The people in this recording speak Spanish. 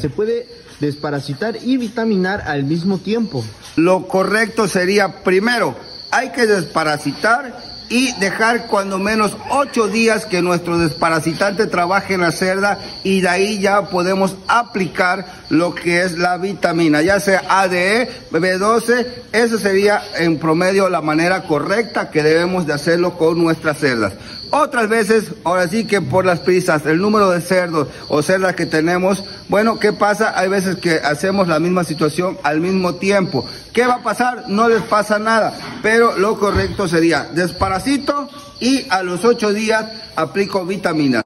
Se puede desparasitar y vitaminar al mismo tiempo. Lo correcto sería, primero, hay que desparasitar y dejar cuando menos ocho días que nuestro desparasitante trabaje en la cerda y de ahí ya podemos aplicar lo que es la vitamina, ya sea ADE, B12, esa sería en promedio la manera correcta que debemos de hacerlo con nuestras cerdas. Otras veces, ahora sí que por las prisas, el número de cerdos o cerdas que tenemos, bueno, ¿qué pasa? Hay veces que hacemos la misma situación al mismo tiempo. ¿Qué va a pasar? No les pasa nada, pero lo correcto sería desparasito y a los ocho días aplico vitamina.